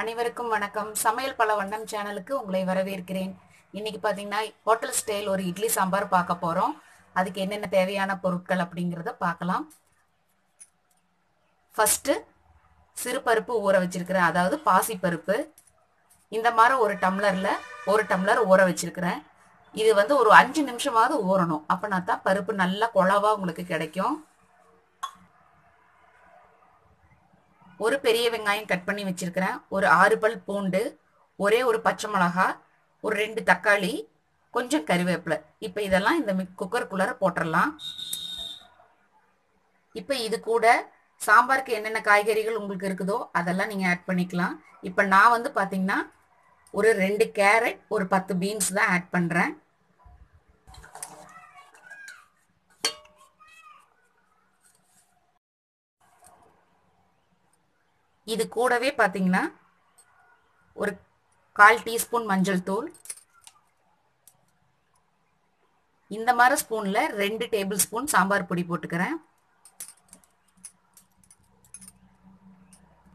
அனைவருக்கும் வணக்கம். சமையல் பல வண்ணம் சேனலுக்கு உங்களை வரவேற்கிறேன். இன்னைக்கு பார்த்தீங்கன்னா ஹோட்டல் ஸ்டைல் ஒரு இட்லி சாம்பார் பார்க்க போகிறோம் அதுக்கு என்னென்ன தேவையான பொருட்கள் அப்படிங்கிறத பார்க்கலாம். ஃபஸ்ட்டு சிறுபருப்பு ஊற வச்சிருக்கிறேன். அதாவது பாசிப்பருப்பு இந்த மாதிரி ஒரு டம்ளரில் ஒரு டம்ளர் ஊற வச்சிருக்கிறேன். இது வந்து ஒரு அஞ்சு நிமிஷமாவது ஊறணும். அப்படின்னா தான் பருப்பு நல்லா குழவா உங்களுக்கு கிடைக்கும். ஒரு பெரிய வெங்காயம் கட் பண்ணி வச்சிருக்கிறேன். ஒரு ஆறு பல் பூண்டு ஒரே ஒரு பச்சை மிளகா ஒரு ரெண்டு தக்காளி கொஞ்சம் கருவேப்பிலை. இப்போ இதெல்லாம் இந்த குக்கருக்குள்ளார போட்டுடலாம் இப்போ இது கூட சாம்பாருக்கு என்னென்ன காய்கறிகள் உங்களுக்கு இருக்குதோ அதெல்லாம் நீங்கள் ஆட் பண்ணிக்கலாம். இப்போ நான் வந்து பார்த்தீங்கன்னா ஒரு ரெண்டு கேரட் ஒரு பத்து பீன்ஸ் தான் ஆட் பண்ணுறேன் இது கூடவே பார்த்தீங்கன்னா ஒரு கால் டீஸ்பூன் மஞ்சள் தூள். இந்த மாதிரி ஸ்பூனில் ரெண்டு டேபிள் ஸ்பூன் சாம்பார் பொடி போட்டுக்கிறேன்.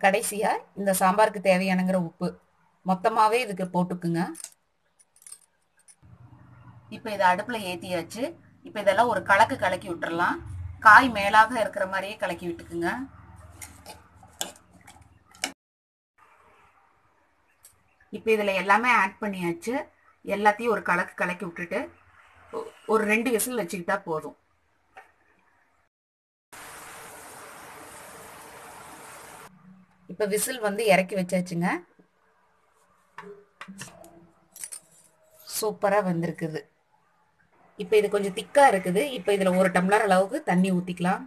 கடைசியாக இந்த சாம்பாருக்கு தேவையானங்கிற உப்பு. மொத்தமாகவே இதுக்கு போட்டுக்குங்க. இப்போ இதை அடுப்பில் ஏற்றியாச்சு இப்போ இதெல்லாம் ஒரு கலக்கு கலக்கி விட்டுறலாம். காய் மேலாக இருக்கிற மாதிரியே கலக்கி விட்டுக்குங்க. இப்போ இதில் எல்லாமே ஆட் பண்ணியாச்சு. எல்லாத்தையும் ஒரு கலக்கு கலக்கி விட்டுட்டு ஒரு ரெண்டு விசில் வச்சுக்கிட்டா போதும். இப்போ விசில் வந்து இறக்கி வச்சாச்சுங்க. சூப்பராக வந்திருக்குது. இப்போ இது கொஞ்சம் திக்காக இருக்குது. இப்போ இதில் ஒரு டம்ளர் அளவுக்கு தண்ணி ஊற்றிக்கலாம்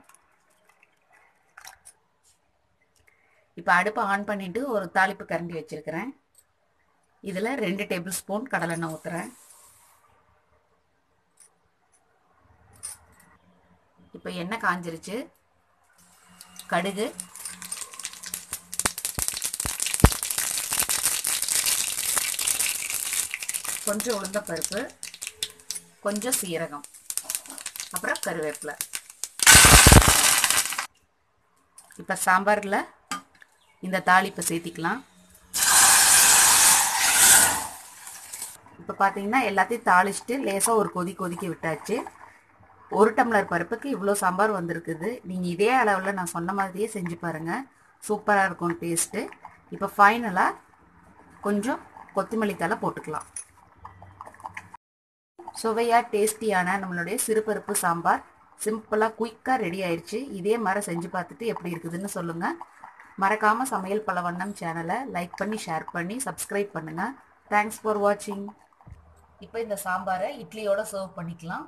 இப்போ அடுப்பை ஆன் பண்ணிவிட்டு ஒரு தாளிப்பு கரண்டி வச்சுருக்கிறேன். இதில் ரெண்டு டேபிள் ஸ்பூன் கடலெண்ணெய் ஊற்றுறேன் இப்போ எண்ணெய் காஞ்சிருச்சு. கடுகு. கொஞ்சம் உளுந்த பருப்பு கொஞ்சம் சீரகம். அப்புறம் கருவேப்பிலை. இப்போ சாம்பாரில் இந்த தாளிப்பை சேர்த்திக்கலாம். இப்போ பார்த்தீங்கன்னா எல்லாத்தையும் தாளிச்சுட்டு லேசாக ஒரு கொதி கொதிக்க விட்டாச்சு. ஒரு டம்ளர் பருப்புக்கு இவ்வளோ சாம்பார் வந்திருக்குது. நீங்கள் இதே அளவில் நான் சொன்ன மாதிரியே செஞ்சு பாருங்கள் சூப்பராக இருக்கும் டேஸ்ட்டு. இப்போ ஃபைனலாக கொஞ்சம் கொத்தமல்லி தலை போட்டுக்கலாம். சுவையாக டேஸ்டியான நம்மளுடைய சிறுபருப்பு சாம்பார் சிம்பிளாக குயிக்காக ரெடி ஆயிடுச்சு இதே மாதிரி செஞ்சு பார்த்துட்டு எப்படி இருக்குதுன்னு சொல்லுங்கள் மறக்காமல் சமையல் பல வண்ணம் சேனலை லைக் பண்ணி ஷேர் பண்ணி சப்ஸ்கிரைப் பண்ணுங்கள் தேங்க்ஸ் ஃபார் வாட்சிங் இப்போ இந்த சாம்பாரை இட்லியோட சர்வ் பண்ணிக்கலாம்.